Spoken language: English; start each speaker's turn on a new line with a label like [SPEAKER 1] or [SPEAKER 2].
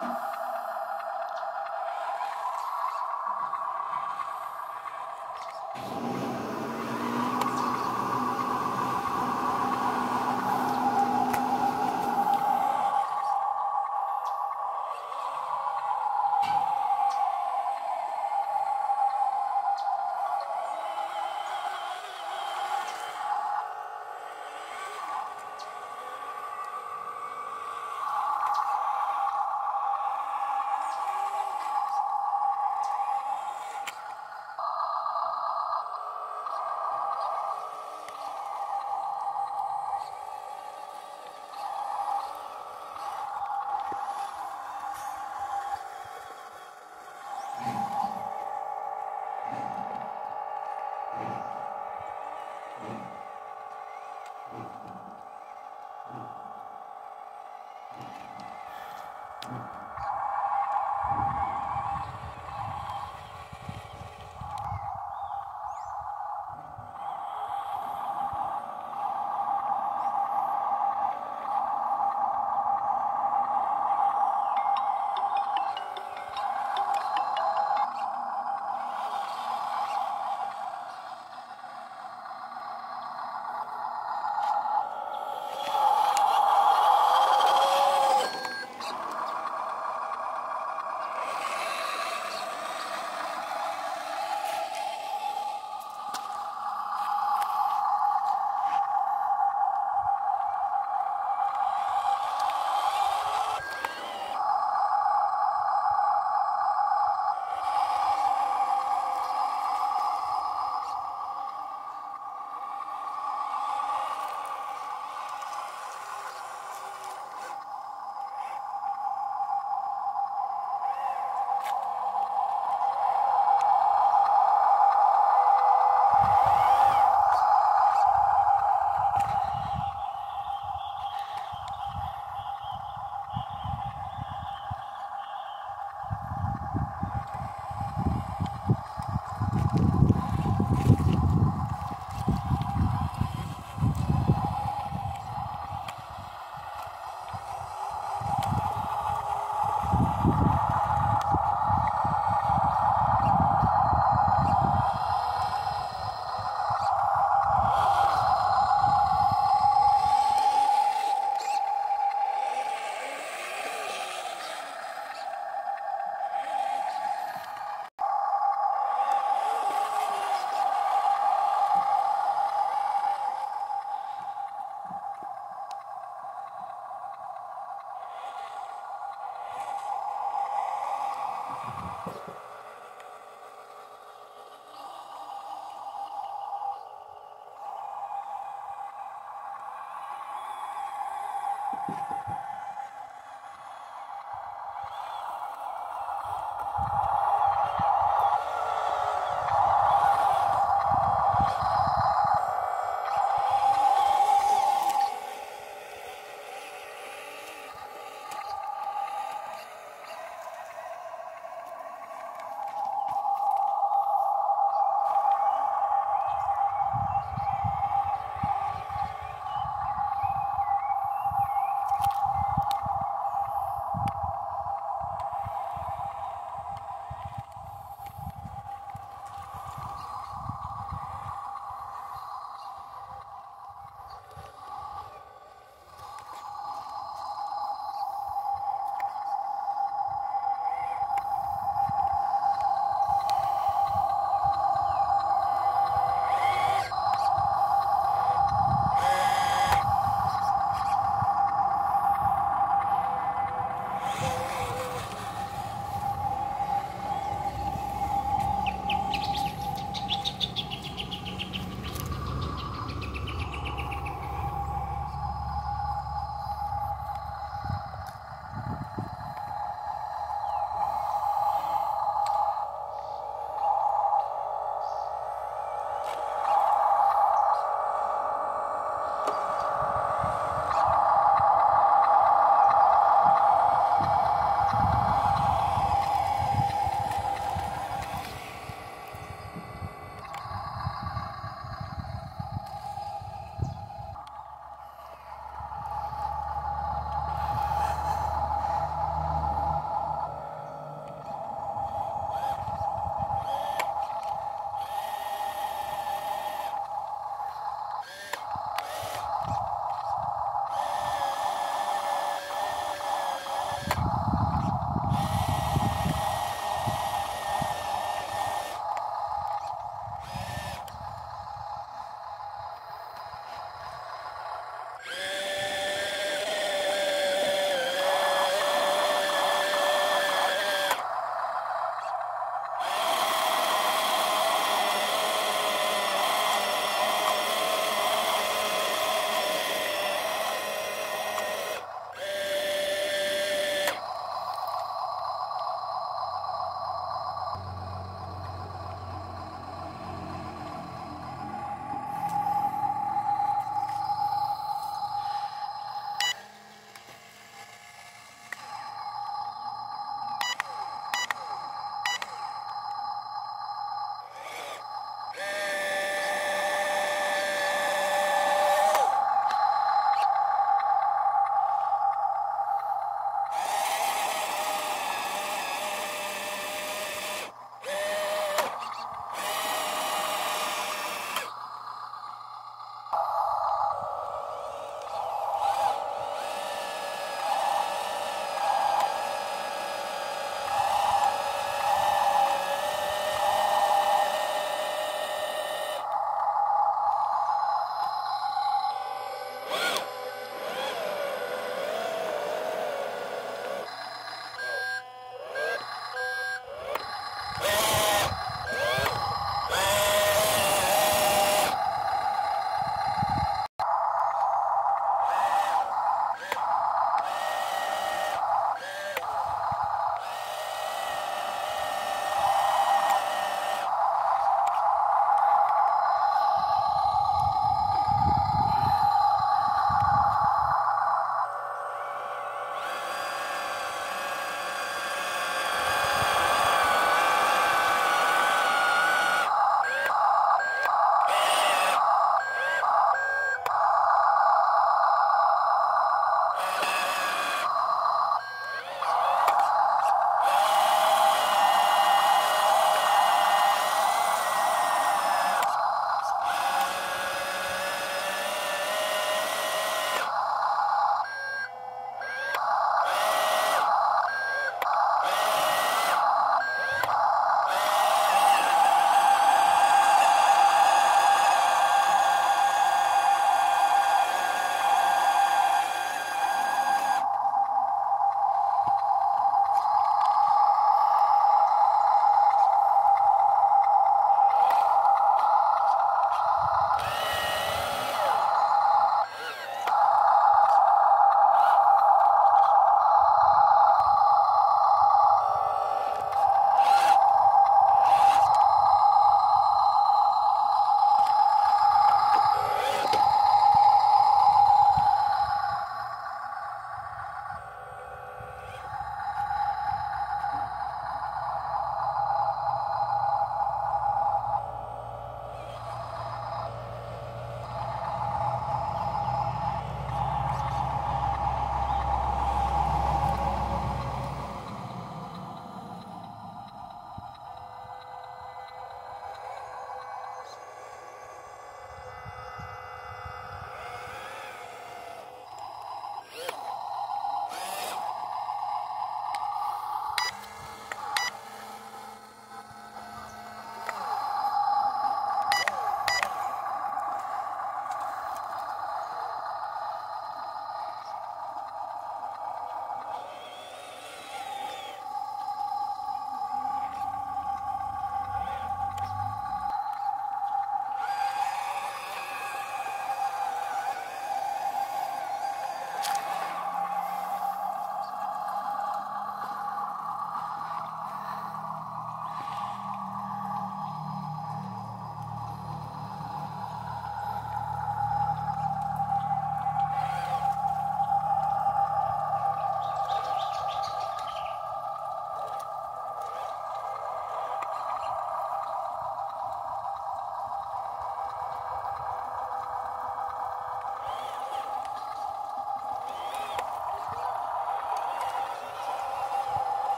[SPEAKER 1] you